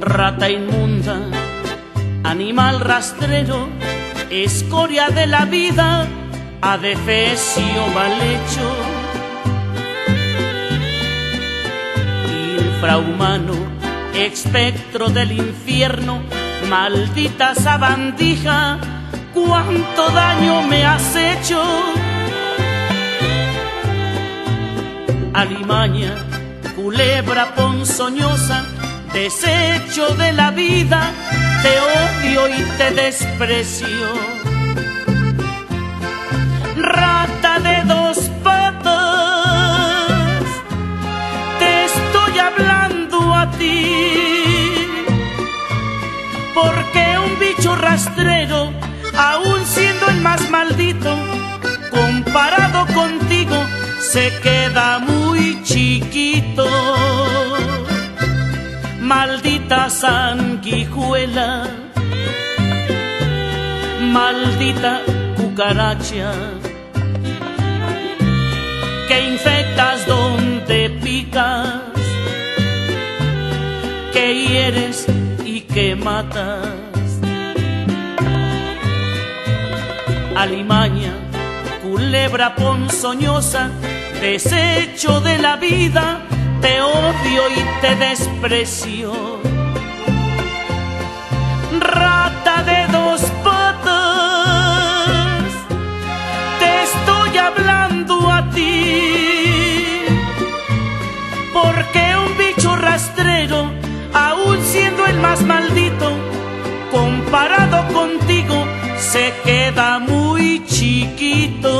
rata inmunda, animal rastrero, escoria de la vida, adefesio mal hecho. Infrahumano, espectro del infierno, maldita sabandija, cuánto daño me has hecho. Alimaña, culebra ponzoñosa, desecho de la vida, te odio y te desprecio. Rata de dos patas, te estoy hablando a ti, porque un bicho rastrero, aun siendo el más maldito, comparado contigo, se queda muy chiquito maldita sanguijuela, maldita cucaracha, que infectas donde picas, que hieres y que matas. Alimaña, culebra ponzoñosa, desecho de la vida, te odio y te desprecio. Porque un bicho rastrero, aun siendo el más maldito, comparado contigo, se queda muy chiquito.